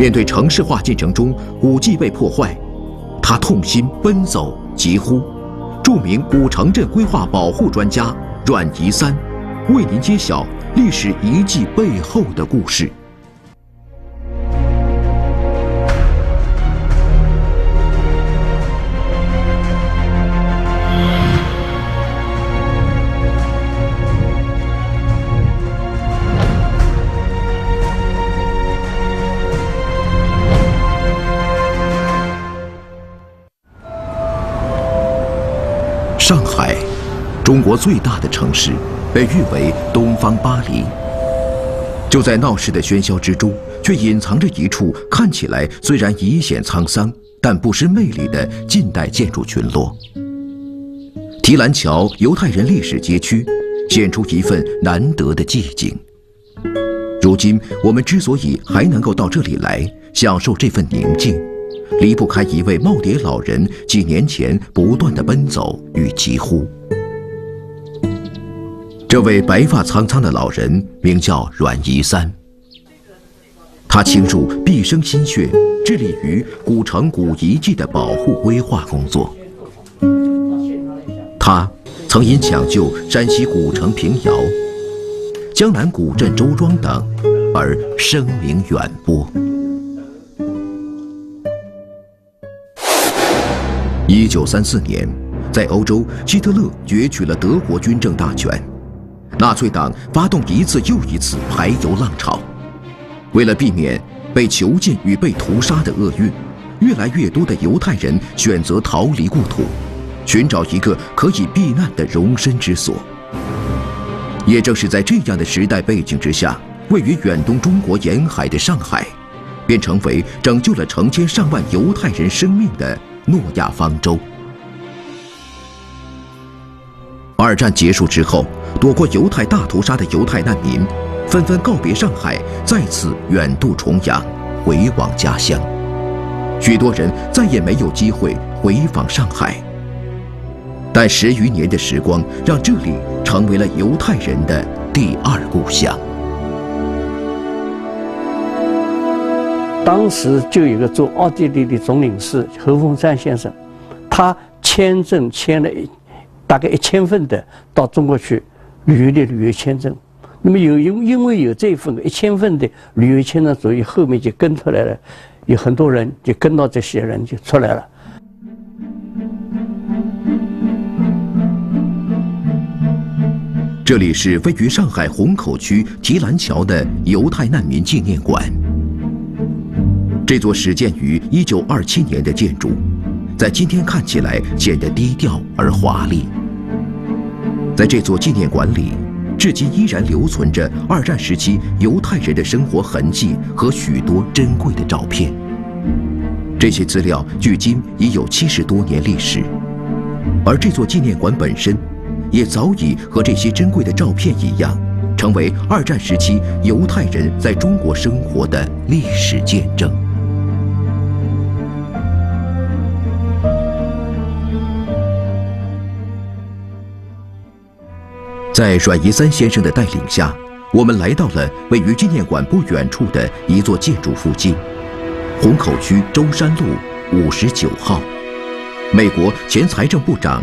面对城市化进程中古迹被破坏，他痛心奔走疾呼。著名古城镇规划保护专家阮宜三，为您揭晓历史遗迹背后的故事。上海，中国最大的城市，被誉为“东方巴黎”。就在闹市的喧嚣之中，却隐藏着一处看起来虽然已显沧桑，但不失魅力的近代建筑群落——提篮桥犹太人历史街区，显出一份难得的寂静。如今，我们之所以还能够到这里来，享受这份宁静。离不开一位耄耋老人几年前不断的奔走与疾呼。这位白发苍苍的老人名叫阮宜三，他倾注毕生心血，致力于古城古遗迹的保护规划工作。他曾因抢救山西古城平遥、江南古镇周庄等而声名远播。一九三四年，在欧洲，希特勒攫取了德国军政大权，纳粹党发动一次又一次排犹浪潮。为了避免被囚禁与被屠杀的厄运，越来越多的犹太人选择逃离故土，寻找一个可以避难的容身之所。也正是在这样的时代背景之下，位于远东中国沿海的上海，便成为拯救了成千上万犹太人生命的。诺亚方舟。二战结束之后，躲过犹太大屠杀的犹太难民，纷纷告别上海，再次远渡重洋，回往家乡。许多人再也没有机会回访上海。但十余年的时光，让这里成为了犹太人的第二故乡。当时就有个做奥地利的总领事何凤山先生，他签证签了一大概一千份的到中国去旅游的旅游签证。那么有因因为有这一份一千份的旅游签证，所以后面就跟出来了，有很多人就跟到这些人就出来了。这里是位于上海虹口区提篮桥的犹太难民纪念馆。这座始建于一九二七年的建筑，在今天看起来显得低调而华丽。在这座纪念馆里，至今依然留存着二战时期犹太人的生活痕迹和许多珍贵的照片。这些资料距今已有七十多年历史，而这座纪念馆本身，也早已和这些珍贵的照片一样，成为二战时期犹太人在中国生活的历史见证。在阮宜三先生的带领下，我们来到了位于纪念馆不远处的一座建筑附近——虹口区舟山路五十九号，美国前财政部长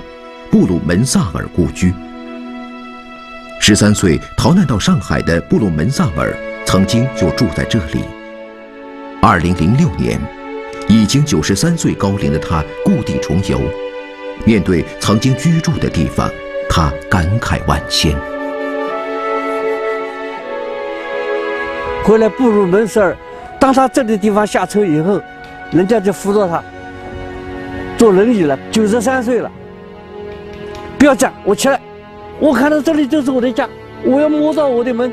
布鲁门萨尔故居。十三岁逃难到上海的布鲁门萨尔曾经就住在这里。二零零六年，已经九十三岁高龄的他故地重游，面对曾经居住的地方。他感慨万千。回来步入门市儿，当他这个地方下车以后，人家就扶着他坐轮椅了，九十三岁了。不要讲，我起来，我看到这里就是我的家，我要摸到我的门。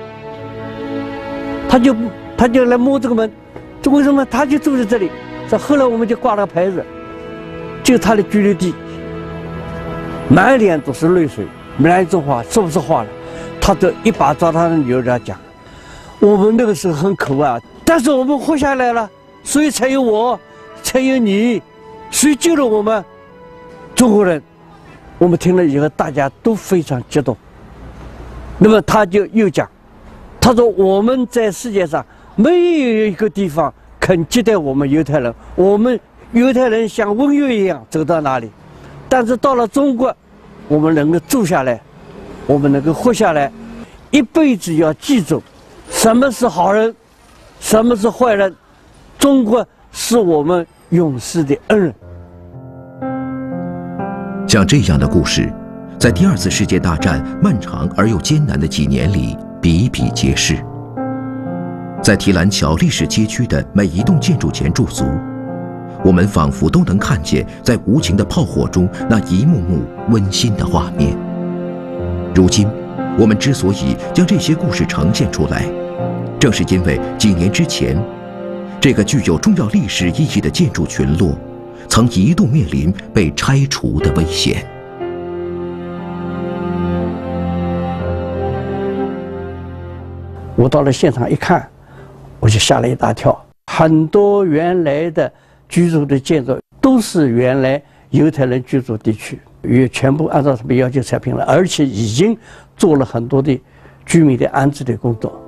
他就他就来摸这个门，这为什么？他就住在这里。这后来我们就挂了个牌子，就他的居留地。满脸都是泪水，没来一句话，说不出话了。他都一把抓他的女儿来讲：“我们那个时候很苦啊，但是我们活下来了，所以才有我，才有你，谁救了我们？中国人。”我们听了以后，大家都非常激动。那么他就又讲：“他说我们在世界上没有一个地方肯接待我们犹太人。我们犹太人像瘟疫一样走到哪里，但是到了中国，我们能够住下来，我们能够活下来，一辈子要记住什么是好人，什么是坏人。中国是我们永世的恩人。像这样的故事，在第二次世界大战漫长而又艰难的几年里比比皆是。在提篮桥历史街区的每一栋建筑前驻足，我们仿佛都能看见在无情的炮火中那一幕幕温馨的画面。如今，我们之所以将这些故事呈现出来，正是因为几年之前，这个具有重要历史意义的建筑群落，曾一度面临被拆除的危险。我到了现场一看。我就吓了一大跳，很多原来的居住的建筑都是原来犹太人居住地区，也全部按照他们要求拆平了，而且已经做了很多的居民的安置的工作。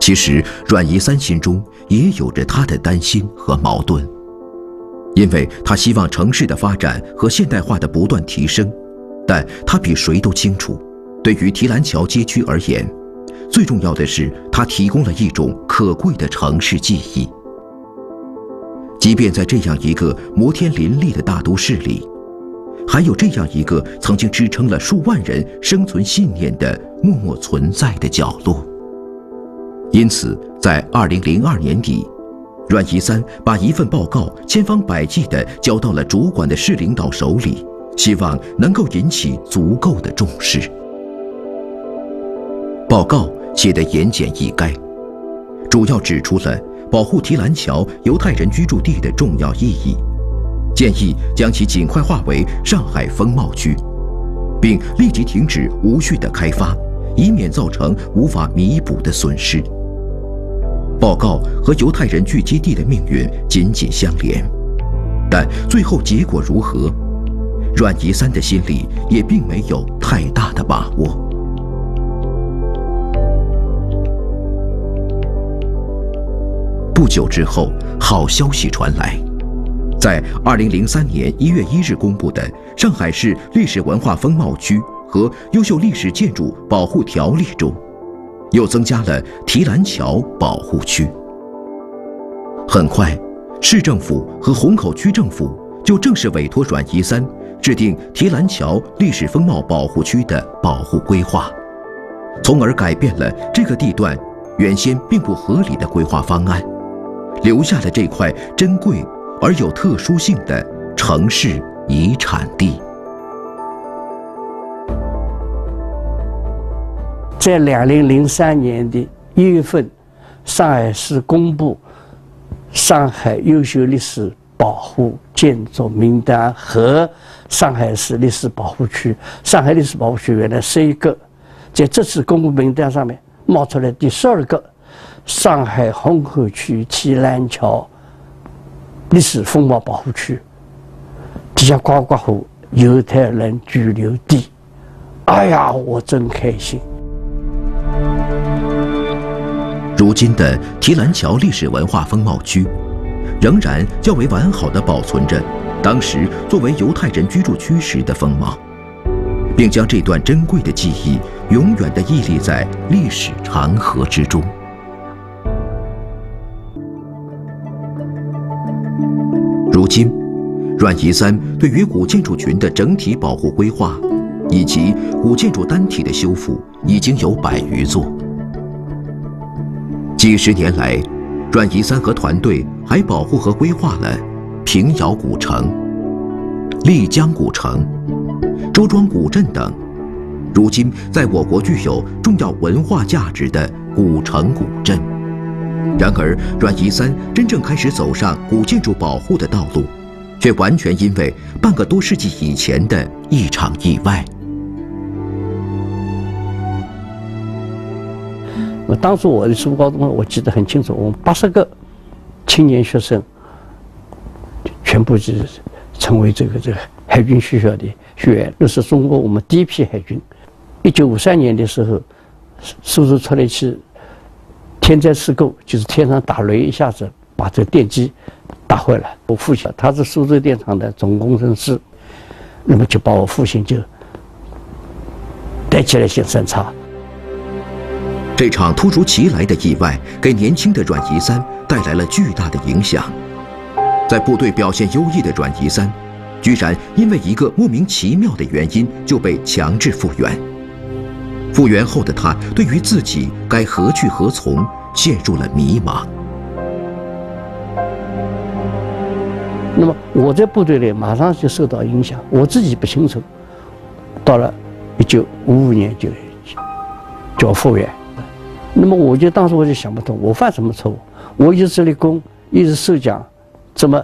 其实阮宜三心中也有着他的担心和矛盾，因为他希望城市的发展和现代化的不断提升，但他比谁都清楚，对于提篮桥街区而言。最重要的是，它提供了一种可贵的城市记忆。即便在这样一个摩天林立的大都市里，还有这样一个曾经支撑了数万人生存信念的默默存在的角落。因此，在二零零二年底，阮宜三把一份报告千方百计地交到了主管的市领导手里，希望能够引起足够的重视。报告。写得言简意赅，主要指出了保护提篮桥犹太人居住地的重要意义，建议将其尽快划为上海风貌区，并立即停止无序的开发，以免造成无法弥补的损失。报告和犹太人聚集地的命运紧紧相连，但最后结果如何，阮宜三的心里也并没有太大的把握。不久之后，好消息传来，在二零零三年一月一日公布的《上海市历史文化风貌区和优秀历史建筑保护条例》中，又增加了提篮桥保护区。很快，市政府和虹口区政府就正式委托阮宜三制定提篮桥历史风貌保护区的保护规划，从而改变了这个地段原先并不合理的规划方案。留下了这块珍贵而有特殊性的城市遗产地。在两零零三年的一月份，上海市公布上海优秀历史保护建筑名单和上海市历史保护区。上海历史保护区原来十一个，在这次公布名单上面冒出来第十二个。上海虹口区提篮桥历史风貌保护区底下刮刮胡犹太人居留地，哎呀，我真开心。如今的提篮桥历史文化风貌区，仍然较为完好的保存着当时作为犹太人居住区时的风貌，并将这段珍贵的记忆永远的屹立在历史长河之中。如今，阮仪三对于古建筑群的整体保护规划，以及古建筑单体的修复，已经有百余座。几十年来，阮仪三和团队还保护和规划了平遥古城、丽江古城、周庄古镇等，如今在我国具有重要文化价值的古城古镇。然而，阮宜三真正开始走上古建筑保护的道路，却完全因为半个多世纪以前的一场意外。我当初我的初高中，我记得很清楚，我们八十个青年学生，全部是成为这个这个海军学校的学员。那是中国我们第一批海军。一九五三年的时候，苏州出来去。天灾事故就是天上打雷一下子把这电机打坏了。我父亲他是苏州电厂的总工程师，那么就把我父亲就带起来先审查。这场突如其来的意外给年轻的阮宜三带来了巨大的影响。在部队表现优异的阮宜三，居然因为一个莫名其妙的原因就被强制复员。复员后的他，对于自己该何去何从，陷入了迷茫。那么我在部队里马上就受到影响，我自己不清楚。到了一九五五年就叫复员，那么我就当时我就想不通，我犯什么错误？我一直立功，一直受奖，怎么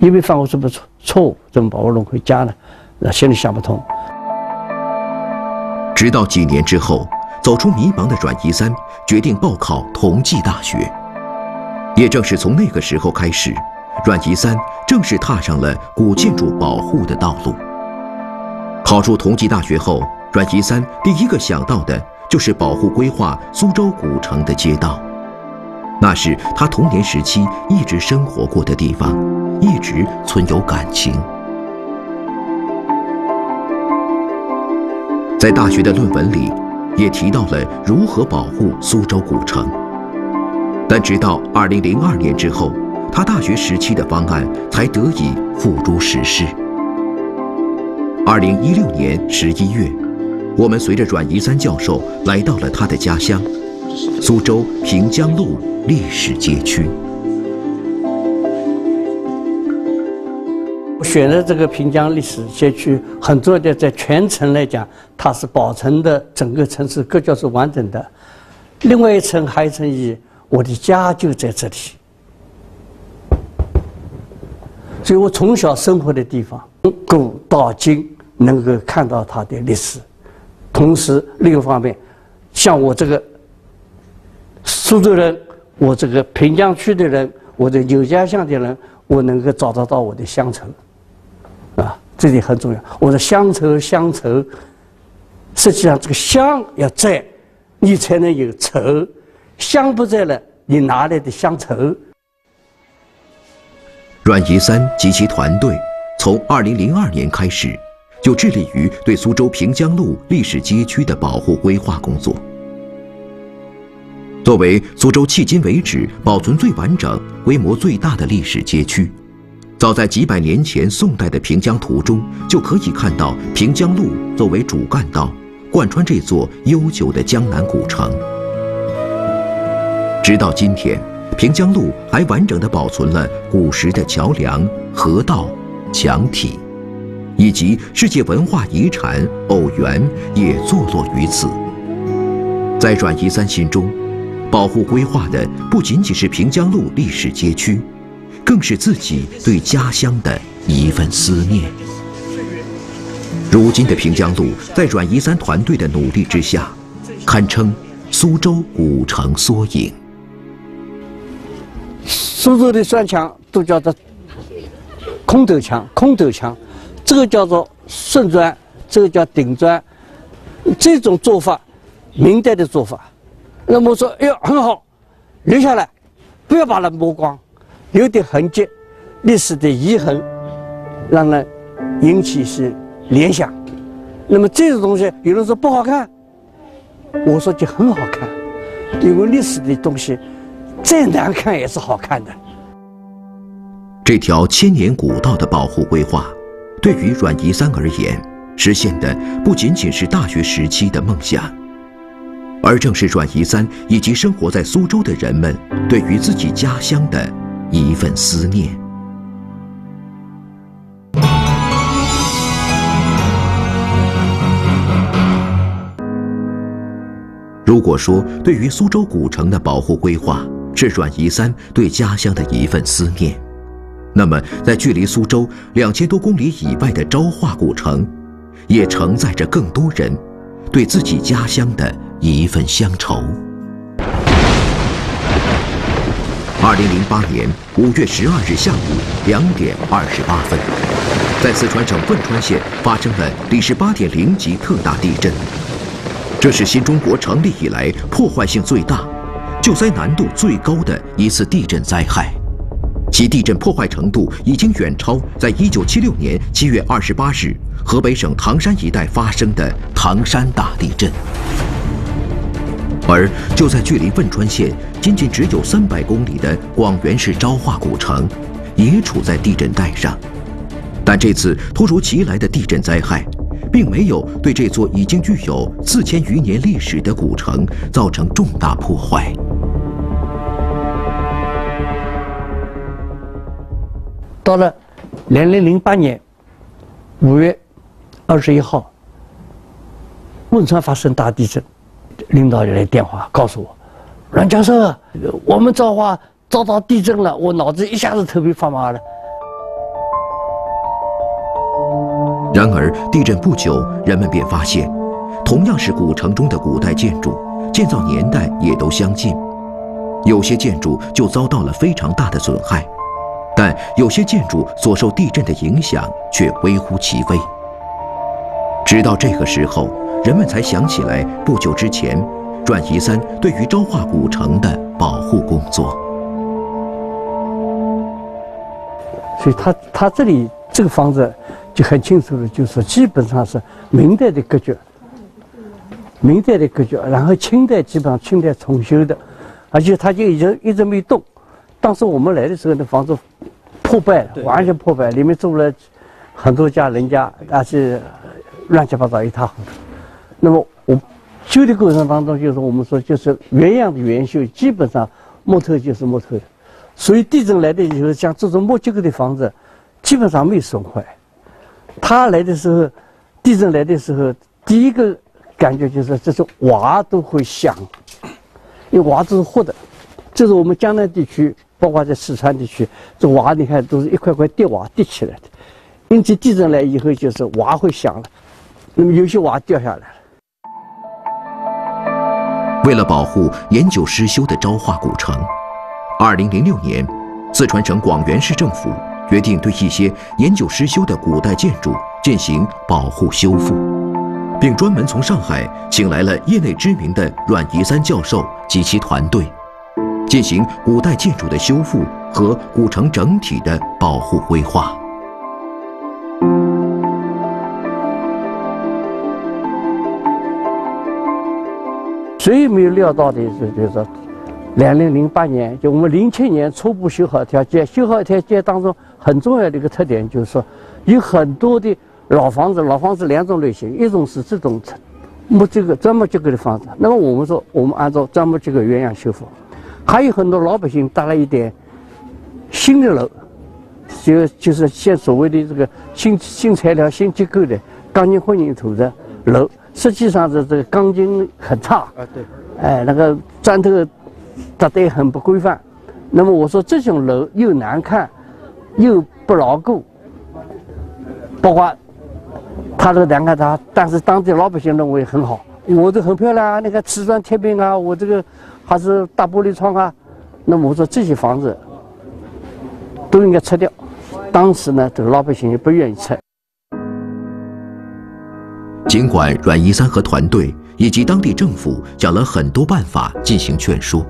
因为犯过什么错错误，怎么把我弄回家呢？那心里想不通。直到几年之后，走出迷茫的阮宜三决定报考同济大学。也正是从那个时候开始，阮宜三正式踏上了古建筑保护的道路。考入同济大学后，阮宜三第一个想到的就是保护规划苏州古城的街道，那是他童年时期一直生活过的地方，一直存有感情。在大学的论文里，也提到了如何保护苏州古城。但直到2002年之后，他大学时期的方案才得以付诸实施。2016年11月，我们随着阮宜三教授来到了他的家乡——苏州平江路历史街区。选择这个平江历史街区，很重要的，在全城来讲，它是保存的整个城市构架是完整的。另外一层还一层意义，我的家就在这里，所以我从小生活的地方，古到今能够看到它的历史。同时，另一方面，像我这个苏州人，我这个平江区的人，我的有家乡的人，我能够找得到我的乡愁。啊，这点很重要。我说乡愁，乡愁，实际上这个乡要在，你才能有愁；乡不在了，你哪来的乡愁？阮宜三及其团队从2002年开始，就致力于对苏州平江路历史街区的保护规划工作。作为苏州迄今为止保存最完整、规模最大的历史街区。早在几百年前，宋代的平江图中就可以看到平江路作为主干道，贯穿这座悠久的江南古城。直到今天，平江路还完整的保存了古时的桥梁、河道、墙体，以及世界文化遗产偶园也坐落于此。在阮宜三心中，保护规划的不仅仅是平江路历史街区。更是自己对家乡的一份思念。如今的平江路，在阮宜三团队的努力之下，堪称苏州古城缩影。苏州的砖墙都叫做空斗墙，空斗墙，这个叫做顺砖，这个叫顶砖。这种做法，明代的做法。那么说，哎呦，很好，留下来，不要把它磨光。留点痕迹，历史的遗痕，让人引起是联想。那么这种东西，有人说不好看，我说就很好看，因为历史的东西再难看也是好看的。这条千年古道的保护规划，对于阮宜三而言，实现的不仅仅是大学时期的梦想，而正是阮宜三以及生活在苏州的人们对于自己家乡的。一份思念。如果说对于苏州古城的保护规划是阮仪三对家乡的一份思念，那么在距离苏州两千多公里以外的昭化古城，也承载着更多人对自己家乡的一份乡愁。二零零八年五月十二日下午两点二十八分，在四川省汶川县发生了第十八点零级特大地震。这是新中国成立以来破坏性最大、救灾难度最高的一次地震灾害，其地震破坏程度已经远超在1976年7月28日河北省唐山一带发生的唐山大地震。而就在距离汶川县仅仅只有300公里的广元市昭化古城，也处在地震带上。但这次突如其来的地震灾害，并没有对这座已经具有四千余年历史的古城造成重大破坏。到了两零零八年五月二十一号，汶川发生大地震，领导来电话告诉我：“阮教授，我们昭化遭到地震了。”我脑子一下子头皮发麻了。然而，地震不久，人们便发现，同样是古城中的古代建筑，建造年代也都相近，有些建筑就遭到了非常大的损害，但有些建筑所受地震的影响却微乎其微。直到这个时候，人们才想起来不久之前，阮夷三对于昭化古城的保护工作。所以，他他这里这个房子。就很清楚了，就是基本上是明代的格局，明代的格局，然后清代基本上清代重修的，而且他就一直一直没动。当时我们来的时候，那房子破败了，完全破败，里面住了很多家人家，而且乱七八糟一塌糊涂。那么我修的过程当中，就是我们说，就是原样的原修，基本上木头就是木头的。所以地震来的以后，像这种木结构的房子，基本上没有损坏。他来的时候，地震来的时候，第一个感觉就是这种瓦都会响，因为瓦都是活的。这是我们江南地区，包括在四川地区，这瓦你看都是一块块叠瓦叠起来的。因此地震来以后，就是瓦会响了，那么有些瓦掉下来。为了保护年久失修的昭化古城，二零零六年，四川省广元市政府。决定对一些年久失修的古代建筑进行保护修复，并专门从上海请来了业内知名的阮夷三教授及其团队，进行古代建筑的修复和古城整体的保护规划。谁没有料到的是，就是说，两零零八年，就我们零七年初步修好一条街，修好一条街当中。很重要的一个特点就是说，有很多的老房子，老房子两种类型，一种是这种木结构、砖木结构的房子。那么我们说，我们按照砖木结构原样修复；还有很多老百姓搭了一点新的楼，就就是现所谓的这个新新材料、新结构的钢筋混凝土的楼，实际上是这个钢筋很差啊，对，哎，那个砖头搭得很不规范。那么我说这种楼又难看。又不牢固，包括他这个难看他，但是当地老百姓认为很好，我这很漂亮啊，那个瓷砖贴边啊，我这个还是大玻璃窗啊，那么我说这些房子都应该拆掉。当时呢，这个老百姓也不愿意拆。尽管阮夷三和团队以及当地政府想了很多办法进行劝说，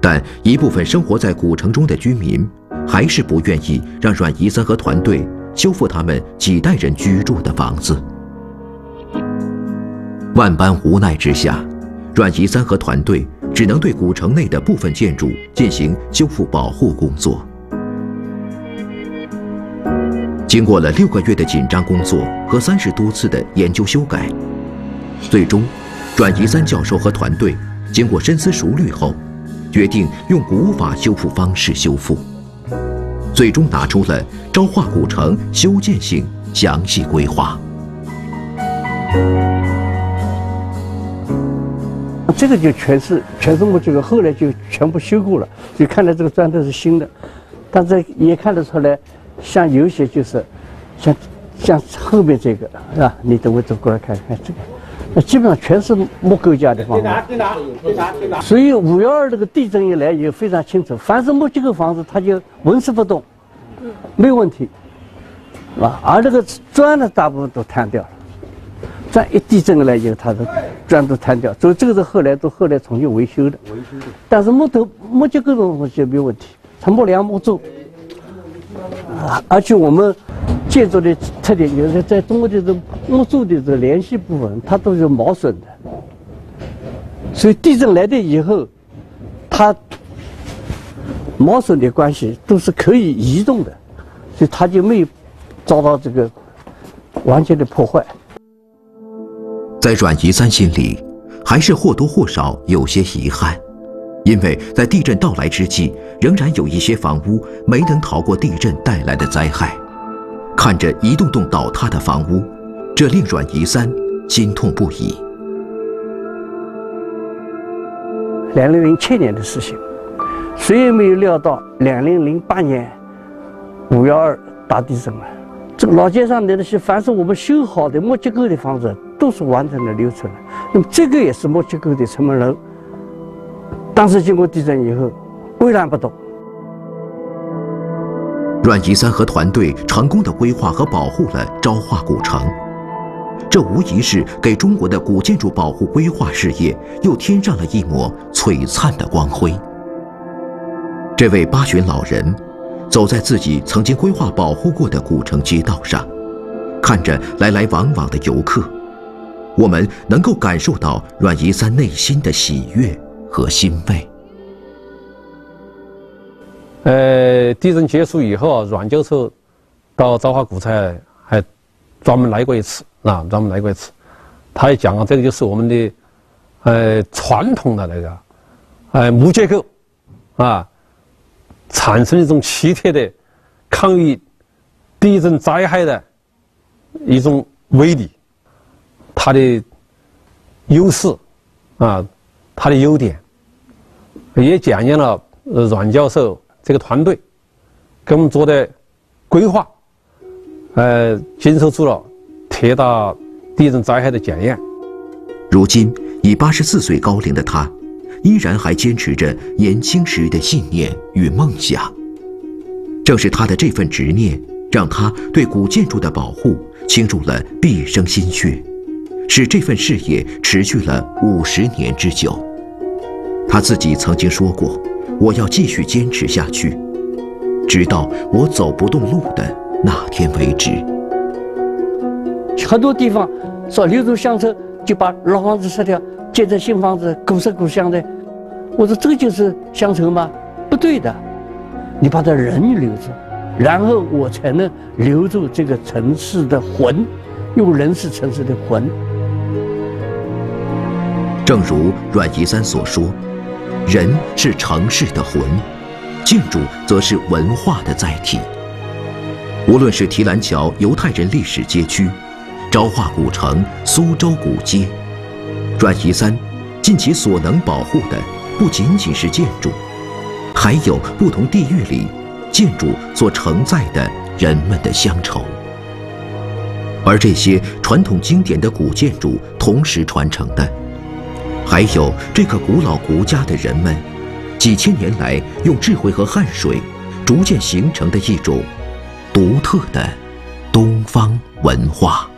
但一部分生活在古城中的居民。还是不愿意让阮夷三和团队修复他们几代人居住的房子。万般无奈之下，阮夷三和团队只能对古城内的部分建筑进行修复保护工作。经过了六个月的紧张工作和三十多次的研究修改，最终，阮夷三教授和团队经过深思熟虑后，决定用古法修复方式修复。最终拿出了昭化古城修建性详细规划。这个就全是全是木结构，后来就全部修过了，就看来这个砖头是新的，但是也看得出来，像有些就是像像后面这个是吧？你等我走过来看看这个，那基本上全是木构架的房子。所以五幺二这个地震一来也非常清楚，凡是木结构房子，它就纹丝不动。没有问题，是吧？而这个砖呢，大部分都坍掉了。砖一地震来以后，它的砖都坍掉，所以这个是后来都后来重新维修的。维修的。但是木头木结构这种东西没有问题，它木梁木柱，啊，而且我们建筑的特点就是在中国的这木柱的这联系部分，它都是毛损的，所以地震来的以后，它毛损的关系都是可以移动的，所以它就没有遭到这个完全的破坏。在阮宜三心里，还是或多或少有些遗憾，因为在地震到来之际，仍然有一些房屋没能逃过地震带来的灾害。看着一栋栋倒塌的房屋，这令阮宜三心痛不已。两零零七年的事情，谁也没有料到两零零八年五幺二大地震了。这个老街上的那些，凡是我们修好的木结构的房子，都是完整的留存了。那么这个也是木结构的城门楼，当时经过地震以后，巍然不动。阮宜三和团队成功的规划和保护了昭化古城，这无疑是给中国的古建筑保护规划事业又添上了一抹璀璨的光辉。这位八旬老人。走在自己曾经规划保护过的古城街道上，看着来来往往的游客，我们能够感受到阮宜三内心的喜悦和欣慰。呃，地震结束以后啊，阮教授到昭化古城还专门来过一次啊，专门来过一次，他也讲啊，这个就是我们的呃传统的那个呃木结构啊。产生一种奇特的抗御地震灾害的一种威力，它的优势啊，它的优点，也检验了阮教授这个团队给我们做的规划，呃，经受住了铁大地震灾害的检验。如今已八十四岁高龄的他。依然还坚持着年轻时的信念与梦想。正是他的这份执念，让他对古建筑的保护倾注了毕生心血，使这份事业持续了五十年之久。他自己曾经说过：“我要继续坚持下去，直到我走不动路的那天为止。”很多地方说留住乡村，就把老房子拆掉。建成新房子，古色古香的。我说这个就是乡愁吗？不对的，你把这人留住，然后我才能留住这个城市的魂，用人是城市的魂。正如阮宜三所说，人是城市的魂，建筑则是文化的载体。无论是提篮桥犹太人历史街区，昭化古城、苏州古街。阮宜三尽其所能保护的，不仅仅是建筑，还有不同地域里建筑所承载的人们的乡愁。而这些传统经典的古建筑同时传承的，还有这个古老国家的人们几千年来用智慧和汗水逐渐形成的一种独特的东方文化。